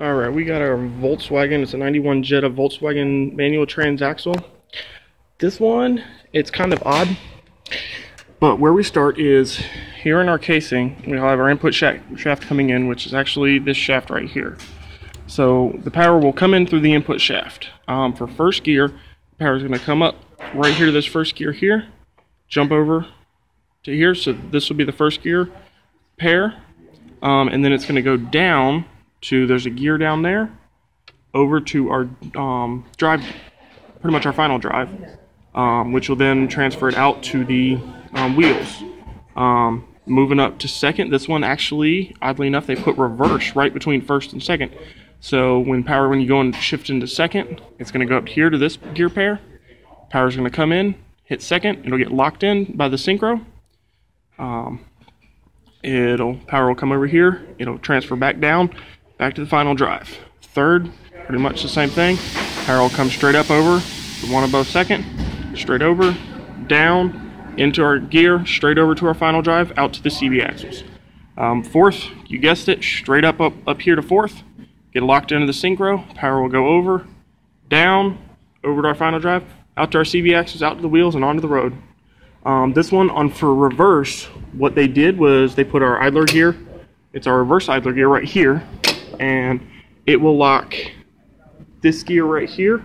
All right, we got our Volkswagen. It's a 91 Jetta Volkswagen manual transaxle. This one, it's kind of odd, but where we start is here in our casing, we have our input shaft coming in, which is actually this shaft right here. So the power will come in through the input shaft. Um, for first gear, power is going to come up right here to this first gear here, jump over to here. So this will be the first gear pair, um, and then it's going to go down to there's a gear down there over to our um, drive, pretty much our final drive, um, which will then transfer it out to the um, wheels. Um, moving up to second, this one actually, oddly enough, they put reverse right between first and second. So when power, when you go and shift into second, it's going to go up here to this gear pair. Power is going to come in, hit second, it'll get locked in by the synchro. Um, it'll power will come over here, it'll transfer back down, back to the final drive. Third, pretty much the same thing. Power will come straight up over, the one above second, straight over, down, into our gear, straight over to our final drive, out to the CV axles. Um, fourth, you guessed it, straight up, up up here to fourth, get locked into the synchro, power will go over, down, over to our final drive, out to our CV axles, out to the wheels, and onto the road. Um, this one on for reverse, what they did was they put our idler gear, it's our reverse idler gear right here, and it will lock this gear right here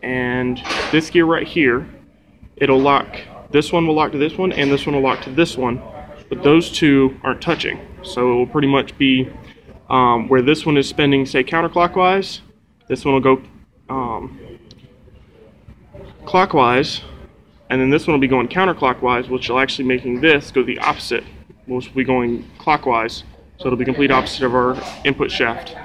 and this gear right here. It'll lock, this one will lock to this one and this one will lock to this one, but those two aren't touching. So it will pretty much be um, where this one is spinning, say counterclockwise, this one will go um, clockwise, and then this one will be going counterclockwise, which will actually making this go the opposite, which will be going clockwise. So it'll be complete opposite of our input shaft.